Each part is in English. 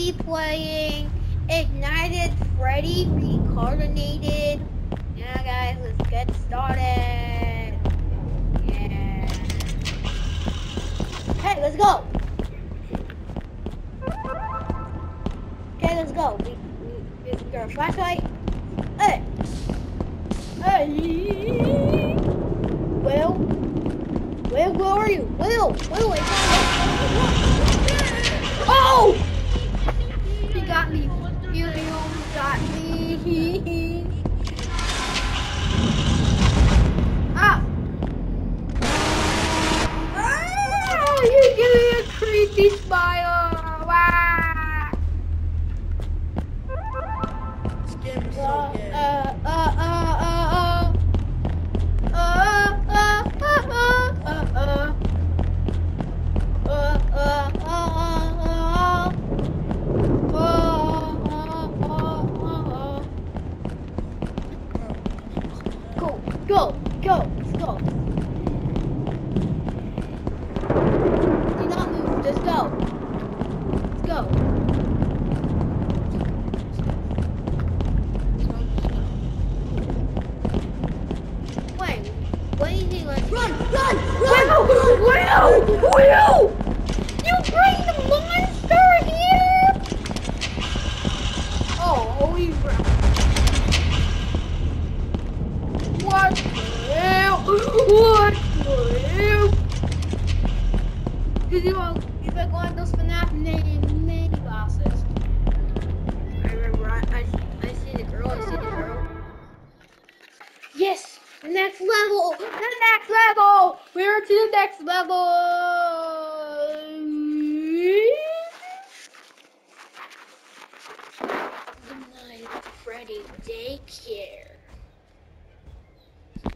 be playing Ignited Freddy Reincarnated. Yeah, guys, let's get started. Yeah. Okay, let's go. Okay, let's go. We, we, we got a flashlight. Hey. Hey. Will. Will, where are you? Will. Will, it's Oh! Got me. You almost got me. Go, go, go, let's go. Do not move, just go. Let's go. Wait, what do you think? Like, run, run, run! Next level! The next level! We're to the next level! The night Freddy daycare.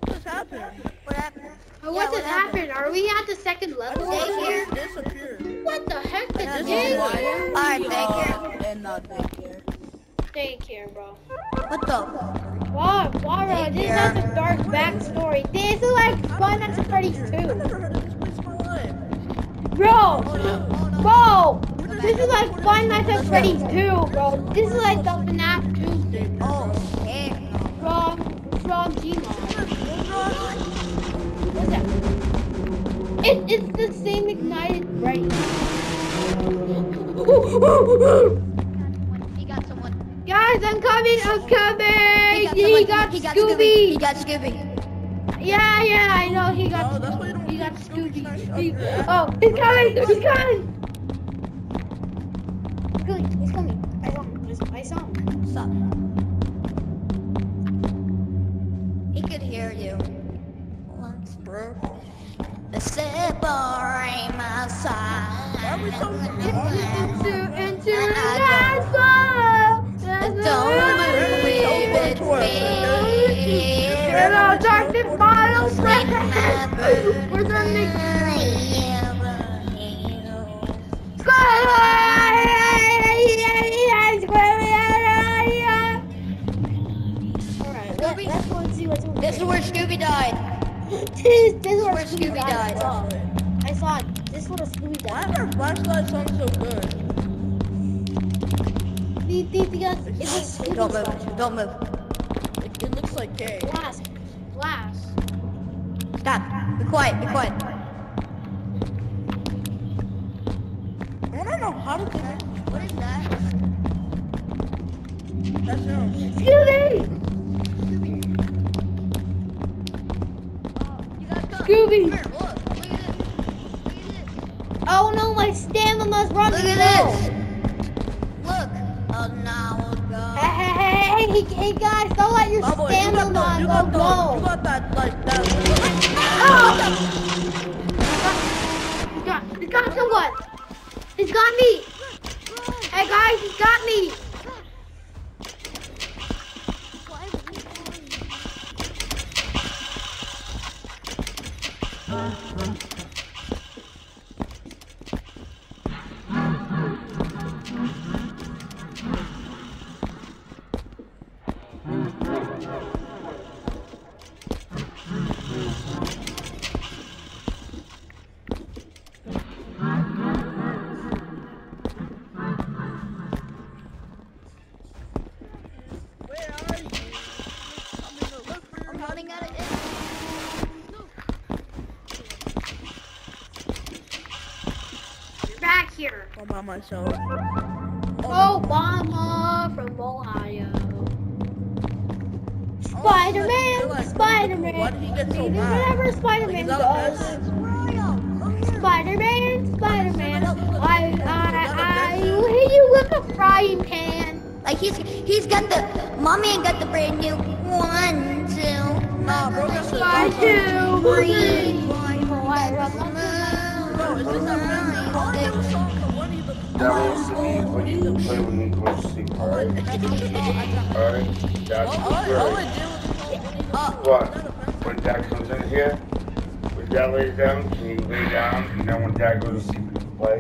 What's happening? What happened? Oh, what Yeah, what happened? happened? Are we at the second level? just Daycare? wanted. What the heck? The daycare? Alright, daycare. and not daycare. Daycare, bro. What the? Wow, wow, bro, this has a dark backstory. This is like Nights at Freddy's 2. I've never heard of this place in my life. Bro! Bro! This is like Five Nights at Freddy's 2, bro. This is like the FNAF 2 thing. Oh. From, from Gmod. What's that? It, it's the same ignited brain. He got someone. Guys, I'm coming, I'm coming! He He got, got. He got Scooby. He got Scooby. Yeah, yeah, I know, he got Oh, that's why you don't He got Scooby Scooby. Snacks He- oh, he's coming! He's coming! Good, he's coming. I saw him. I saw him. Stop. He could hear you. Once. Bro. Separate my side. Why are we so Into, confused? into I Hello, darkness, bottle, Take my Where's our Nick? Alright, let- let's go and see what's over This is where Scooby died. This, this is where where Scooby Scooby died. died. Oh, I saw it. This is where Scooby died. Why died. are our flashlights on so good? Be- be- Because it's a Scooby Don't spot. move. Don't move. It, it looks like K. Glass. Glass. Stop. Be quiet. Be quiet. I don't know how to connect. What is that? That's him. Scooby! You. Scooby! Here. Look. Look at this. Look at this. Oh no, my stamina's running Look at low. this. Look. Oh, now we'll. Hey, hey, hey, hey, hey, guys, don't let your Oh boy, you got stamina the, you go got the, you low. got that, like, that. got me! Hey guys, he's got me! Uh -huh. running out it. Back here. All by myself. Obama from Ohio. Spider-Man, Spider-Man, so whatever Spider-Man like, does. Spider-Man, Spider-Man, I, I, I, I will hit you with a frying pan. Like he's, he's got the, mommy ain't got the brand new one, two, Nah, bro, that's a One, two, three, that I was me when you play when you go to sleep, alright? Alright? That's I Uh, What? When dad comes in here, when dad lays down, can you lay down, and then when dad goes to sleep, you can play?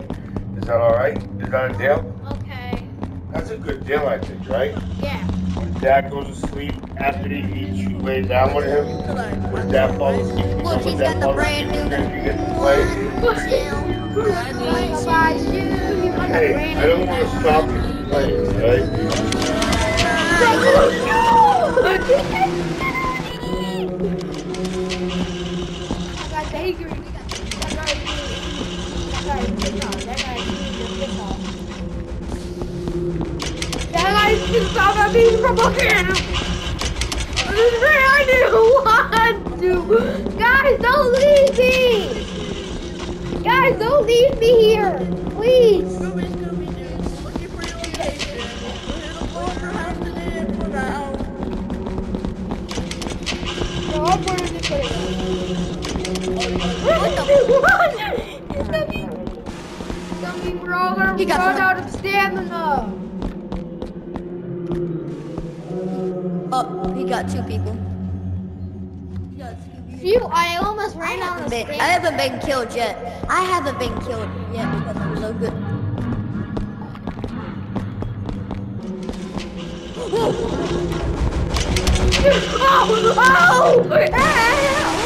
Is that alright? Is that a deal? Okay. That's a good deal, I think, right? Yeah. When dad goes to sleep, after he eats, you lay down with him. When dad falls asleep, you Look, know he's when dad got the falls brand asleep, new then you get to play. What about you? You Hey, I don't want to stop you from playing, right? Is pissed at me from looking. This is where I didn't want to. Guys, don't leave me. Guys, don't leave me here. Please. Scooby, Scooby Doo, looking We're blow up your house today for now. No, I'm going to put it. What the? We're all gonna He got run out of stamina. Oh, he got two people. Phew, I almost I ran out haven't of been, I haven't been killed yet. I haven't been killed yet because I'm so good. Oh, oh!